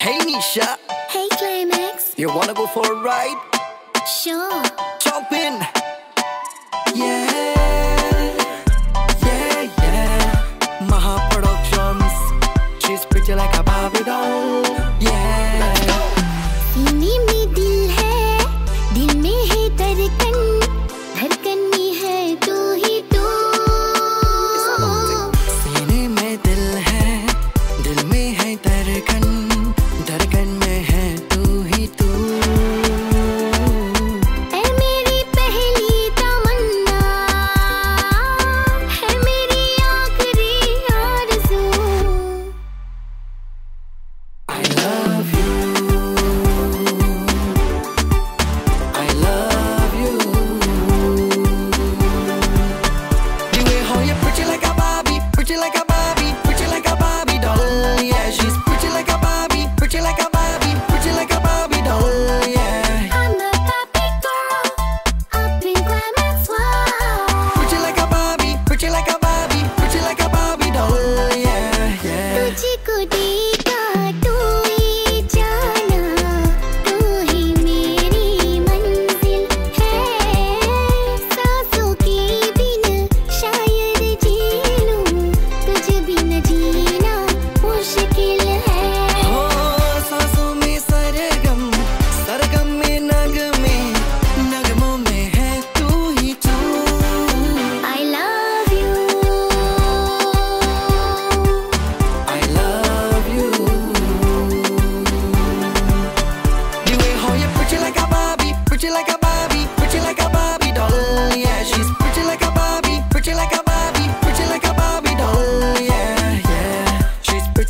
hey Nisha. Hey Climax. You wanna go for a ride? Sure. Jump in.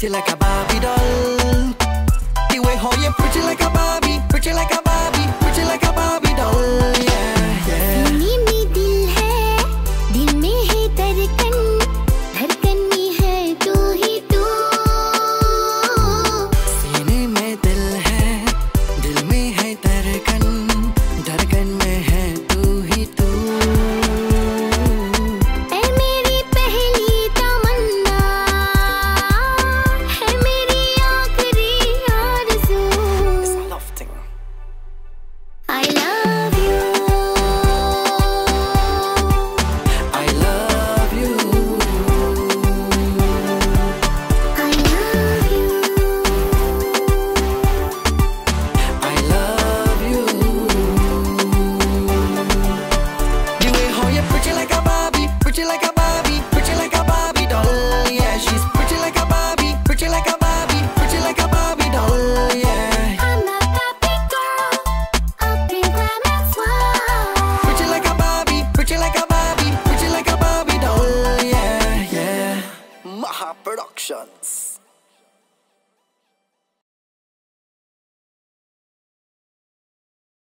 pretty like a Barbie doll. The way how you pretty like a Barbie, pretty like a Barbie. actions.